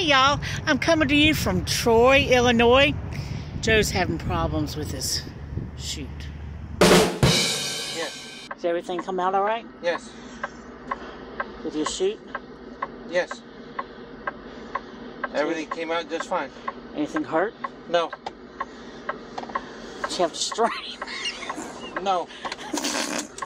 Hey y'all, I'm coming to you from Troy, Illinois. Joe's having problems with his chute. Yes. Does everything come out all right Yes. with your chute? Yes. Everything came out just fine. Anything hurt? No. Did you have to strain? No.